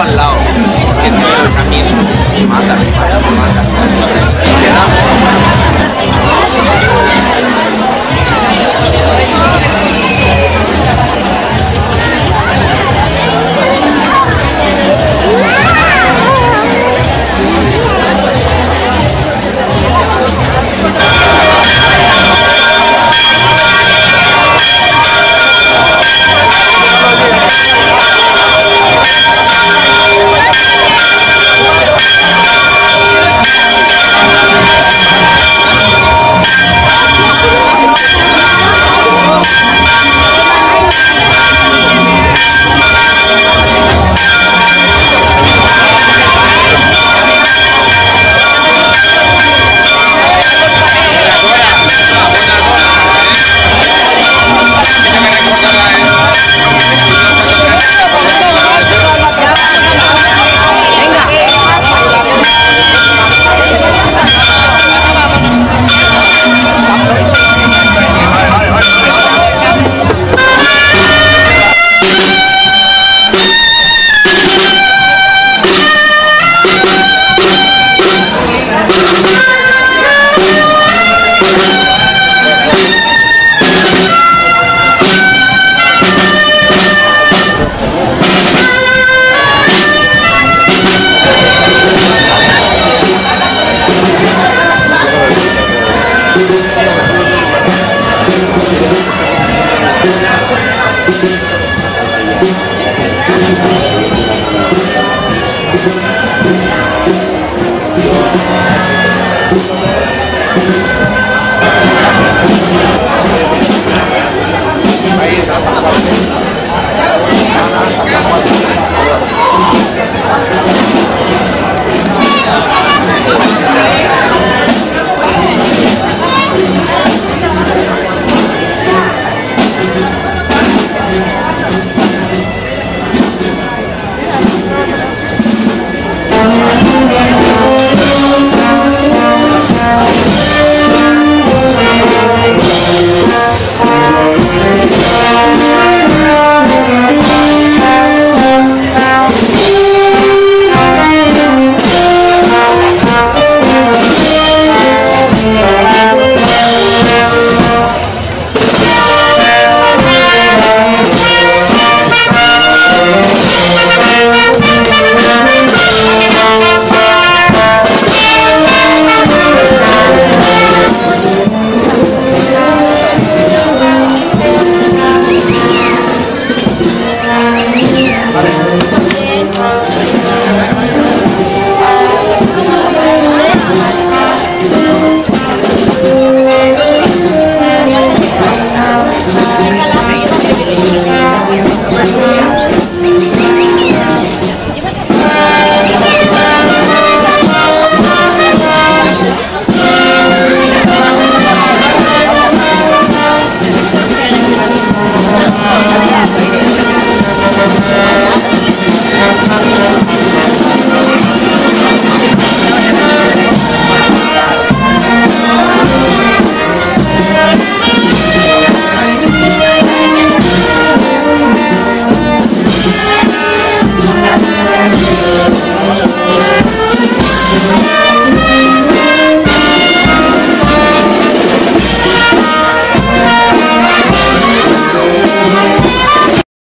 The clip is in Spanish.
al lado. Porque a mí eso me mata, mata.